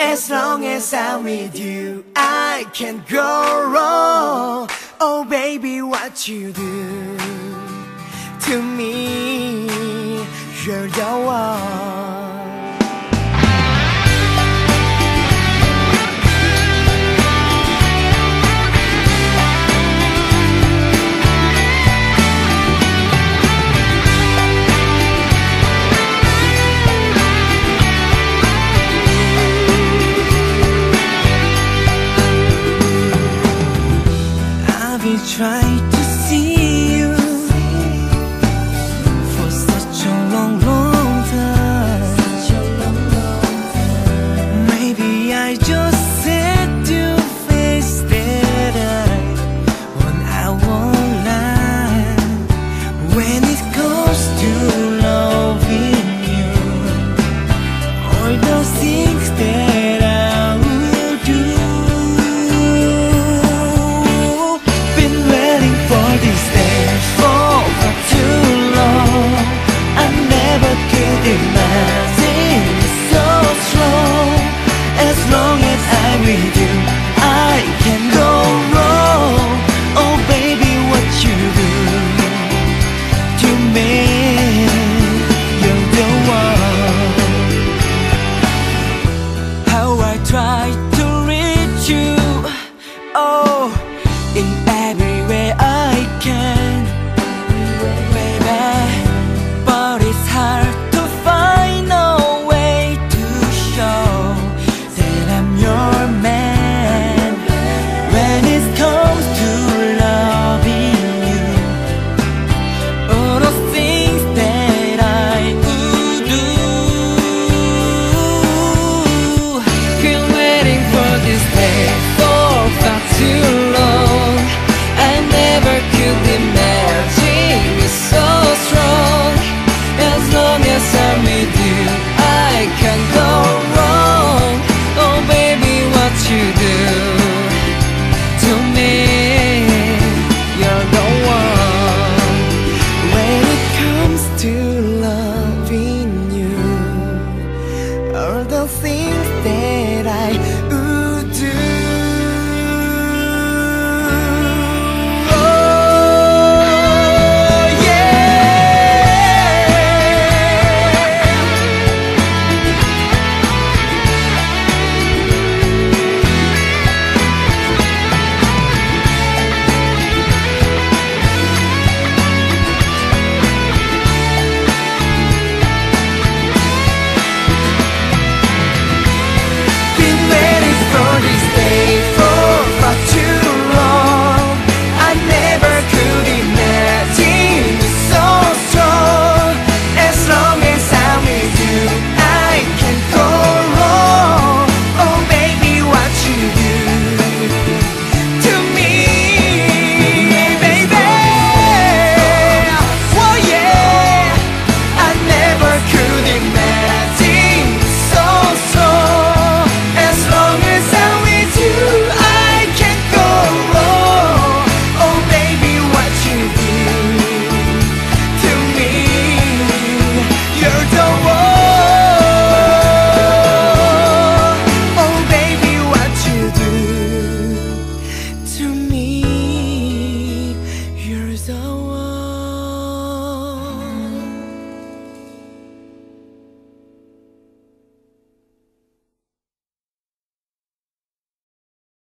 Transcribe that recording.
As long as I'm with you, I can't go wrong. Oh, baby, what you do to me, you're the one. try to reach you.